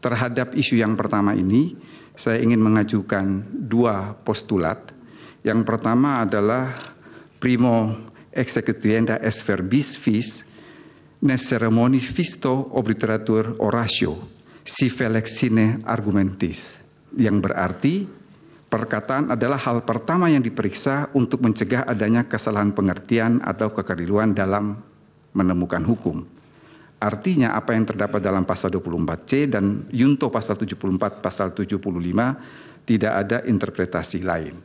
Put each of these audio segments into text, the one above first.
Terhadap isu yang pertama ini, saya ingin mengajukan dua postulat. Yang pertama adalah primo executienda es verbis vis nes ceremonis visto obliteratur oratio si felexine argumentis yang berarti perkataan adalah hal pertama yang diperiksa untuk mencegah adanya kesalahan pengertian atau kekeliruan dalam menemukan hukum. Artinya apa yang terdapat dalam pasal 24C dan Yunto pasal 74 pasal 75 tidak ada interpretasi lain.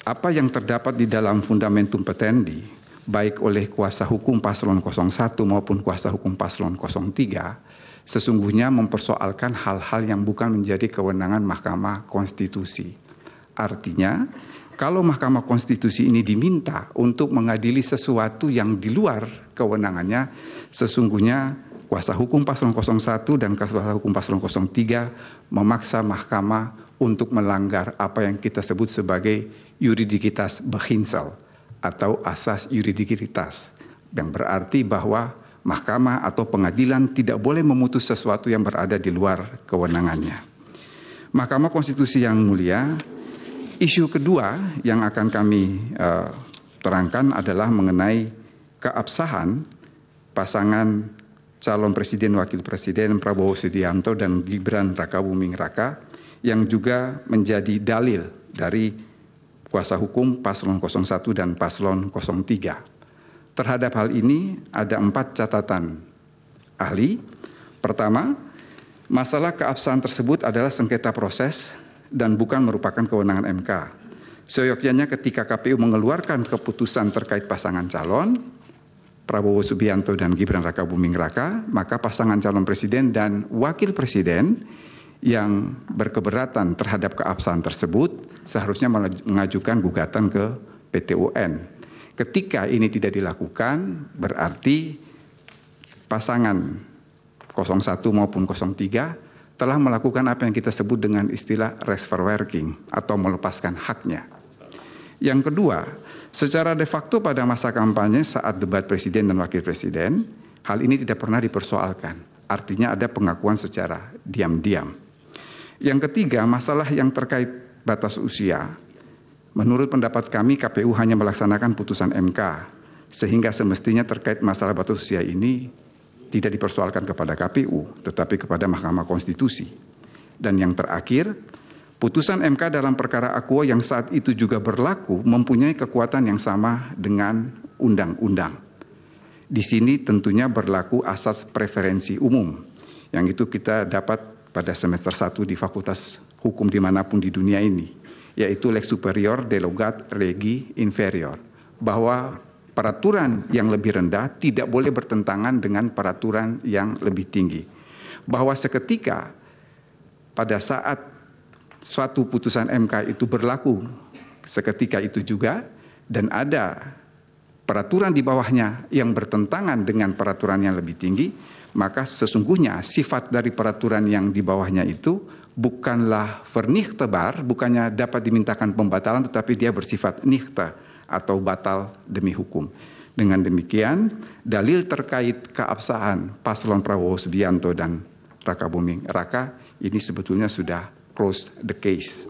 Apa yang terdapat di dalam fundamentum petendi baik oleh kuasa hukum paslon 01 maupun kuasa hukum paslon 03 sesungguhnya mempersoalkan hal-hal yang bukan menjadi kewenangan Mahkamah Konstitusi. Artinya, kalau Mahkamah Konstitusi ini diminta untuk mengadili sesuatu yang di luar kewenangannya, sesungguhnya kuasa hukum paslon 01 dan kuasa hukum paslon 03 memaksa mahkamah untuk melanggar apa yang kita sebut sebagai yuridikitas behinsel atau asas yuridikitas yang berarti bahwa mahkamah atau pengadilan tidak boleh memutus sesuatu yang berada di luar kewenangannya. Mahkamah Konstitusi yang mulia Isu kedua yang akan kami uh, terangkan adalah mengenai keabsahan pasangan calon presiden wakil presiden Prabowo Subianto dan Gibran Raka Buming Raka yang juga menjadi dalil dari kuasa hukum paslon 01 dan paslon 03. Terhadap hal ini ada empat catatan ahli. Pertama, masalah keabsahan tersebut adalah sengketa proses dan bukan merupakan kewenangan MK. Seyogyanya ketika KPU mengeluarkan keputusan terkait pasangan calon, Prabowo Subianto dan Gibran Raka Buming Raka, maka pasangan calon presiden dan wakil presiden yang berkeberatan terhadap keabsahan tersebut seharusnya mengajukan gugatan ke PT UN. Ketika ini tidak dilakukan, berarti pasangan 01 maupun 03 telah melakukan apa yang kita sebut dengan istilah working atau melepaskan haknya. Yang kedua, secara de facto pada masa kampanye saat debat presiden dan wakil presiden, hal ini tidak pernah dipersoalkan. Artinya ada pengakuan secara diam-diam. Yang ketiga, masalah yang terkait batas usia. Menurut pendapat kami, KPU hanya melaksanakan putusan MK, sehingga semestinya terkait masalah batas usia ini tidak dipersoalkan kepada KPU, tetapi kepada Mahkamah Konstitusi. Dan yang terakhir, putusan MK dalam perkara Aquo yang saat itu juga berlaku mempunyai kekuatan yang sama dengan undang-undang. Di sini tentunya berlaku asas preferensi umum, yang itu kita dapat pada semester 1 di Fakultas Hukum di mana pun di dunia ini, yaitu lex superior delogat regi inferior, bahwa peraturan yang lebih rendah tidak boleh bertentangan dengan peraturan yang lebih tinggi. Bahwa seketika pada saat suatu putusan MK itu berlaku seketika itu juga dan ada peraturan di bawahnya yang bertentangan dengan peraturan yang lebih tinggi, maka sesungguhnya sifat dari peraturan yang di bawahnya itu bukanlah vernichtbar, bukannya dapat dimintakan pembatalan tetapi dia bersifat nichte atau batal demi hukum. Dengan demikian, dalil terkait keabsahan paslon Prabowo Subianto dan Raka Buming Raka ini sebetulnya sudah close the case.